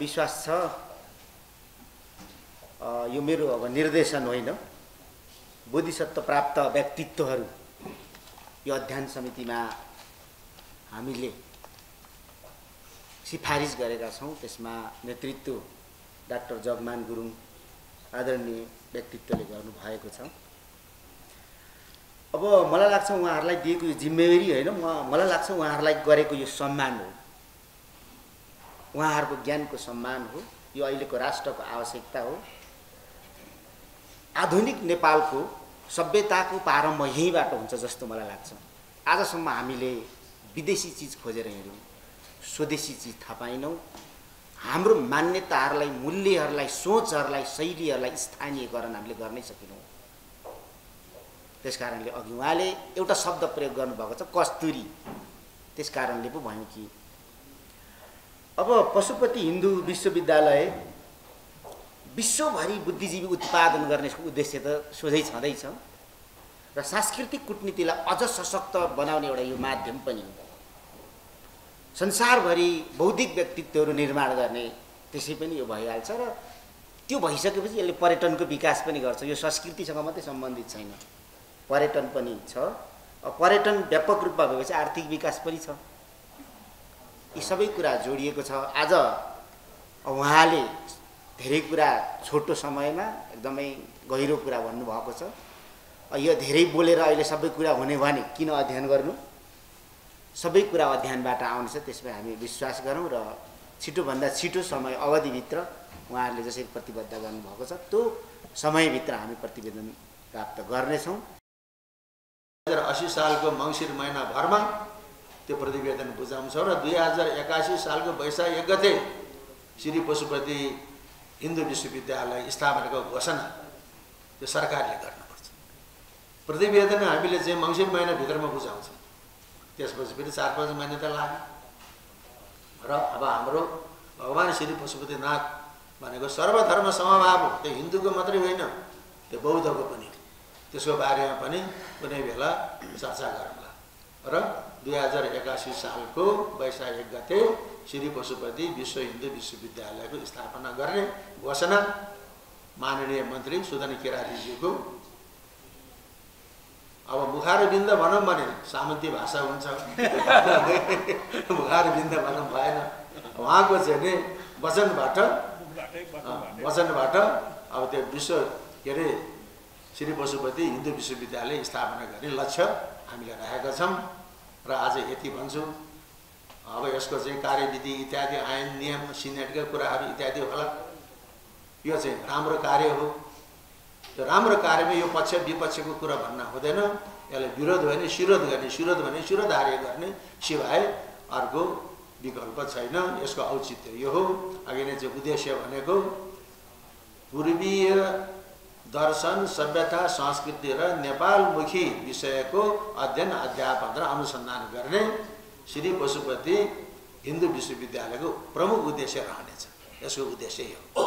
विश्वास छ? यो मेरो अब निर्देशन होइन। बोधिसत्व प्राप्त व्यक्तित्वहरू यो अध्ययन समितिमा हामीले सिफारिस गरेका छौँ। त्यसमा नेतृत्व डाक्टर जगमान गुरुङ आदरणीय व्यक्तित्वले गर्नुभएको छ। अब मलाई लाग्छ उहाँहरूलाई दिएको यो जिम्मेवारी होइन म मलाई लाग्छ उहाँहरूलाई गरेको यो सम्मान हो। उहाँहरूको ज्ञानको सम्मान हो। यो अहिलेको राष्ट्रको आवश्यकता हो। आधुनिक नेपालको सभ्यताको प्रारम्भ यहीँबाट हुन्छ जस्तो मलाई लाग्छ। आजसम्म हामीले विदेशी चिज खोजेर हिँड्यौँ स्वदेशी चिज थाहा पाएनौँ। हाम्रो मान्यताहरूलाई मूल्यहरूलाई सोचहरूलाई शैलीहरूलाई स्थानीयकरण हामीले गर्नै सकेनौँ। त्यस कारणले अघि उहाँले एउटा शब्द प्रयोग गर्नुभएको छ कस्तुरी। त्यस कारणले पो भयौँ कि अब पशुपति हिन्दू विश्वविद्यालय विश्वभरि बुद्धिजीवी उत्पादन गर्ने उद्देश्य त सोझै छँदैछ। र सांस्कृतिक कूटनीतिलाई अझ सशक्त बनाउने एउटा यो माध्यम पनि हो। संसारभरि बौद्धिक व्यक्तित्वहरू निर्माण गर्ने त्यसै पनि यो भइहाल्छ र त्यो भइसकेपछि यसले पर्यटनको विकास पनि गर्छ। यो संस्कृतिसँग मात्रै सम्बन्धित छैन। पर्यटन पनि छ। पर्यटन व्यापक रूपमा भएपछि आर्थिक विकास पनि छ। यी सबै कुरा जोडिएको छ। आज उहाँले धेरै कुरा छोटो समयमा एकदमै गहिरो कुरा भन्नुभएको छ। यो धेरै बोलेर अहिले सबै कुरा हुने भने किन अध्ययन गर्नु? सबै कुरा अध्ययनबाट आउनेछ त्यसमा हामी विश्वास गरौँ र छिटोभन्दा छिटो समय अवधिभित्र उहाँहरूले जसरी प्रतिबद्ध गर्नुभएको छ त्यो समयभित्र हामी प्रतिवेदन प्राप्त गर्नेछौँ। दुई हजार असी सालको मङ्सिर महिनाभरमा त्यो प्रतिवेदन बुझाउँछौँ र दुई हजार एकासी सालको वैशाख एक गते श्री पशुपति हिन्दू विश्वविद्यालय स्थापनाको घोषणा त्यो सरकारले गर्नुपर्छ। प्रतिवेदन हामीले चाहिँ मङ्सिर महिनाभित्रमा बुझाउँछौँ। त्यसपछि फेरि चार पाँच महिना त लाग्यो। र अब हाम्रो भगवान् श्री पशुपतिनाथ भनेको सर्वधर्म समभाव हो त्यो हिन्दूको मात्रै होइन त्यो बौद्धको पनि। त्यसको बारेमा पनि कुनै बेला चर्चा गरौँला र दुई हजार एकासी सालको वैशाख एक गते श्री पशुपति विश्व हिन्दू विश्वविद्यालयको स्थापना गर्ने घोषणा माननीय मन्त्री सुदन किरारीज्यूको अब मुखार बिन्द भनौँ भने सामन्ती भाषा हुन्छ। मुखार बिन्द भनौँ भएन। उहाँको चाहिँ नि वचनबाट वचनबाट अब त्यो विश्व के अरे श्री पशुपति हिन्दू विश्वविद्यालय स्थापना गर्ने लक्ष्य हामीले राखेका छौँ। र आज यति भन्छु। अब यसको चाहिँ कार्यविधि इत्यादि आयन नियम सिनेटका कुराहरू इत्यादि होला। यो चाहिँ राम्रो कार्य हो। त्यो राम्रो कार्यमा यो पक्ष विपक्षको कुरा भन्न हुँदैन। यसलाई विरोध भने सिरोध गर्ने सिरोध भने सिरोधार्य गर्ने सिवाय अर्को विकल्प छैन। यसको औचित्य यो हो। अघि नै चाहिँ उद्देश्य भनेको पूर्वीय दर्शन सभ्यता संस्कृति र नेपालमुखी विषयको अध्ययन अध्यापन र अनुसन्धान गर्ने श्री पशुपति हिन्दू विश्वविद्यालयको प्रमुख उद्देश्य रहनेछ। यसको उद्देश्य यो